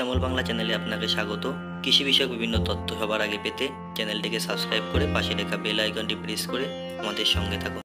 শ্যামল বাংলা চ্যানেলে আপনাকে স্বাগত। কৃষি বিষয়ক বিভিন্ন তথ্য সবার আগে পেতে চ্যানেলটিকে সাবস্ক্রাইব করে পাশে রেখা বেল আইকনটি প্রেস করে আমাদের সঙ্গে থাকুন।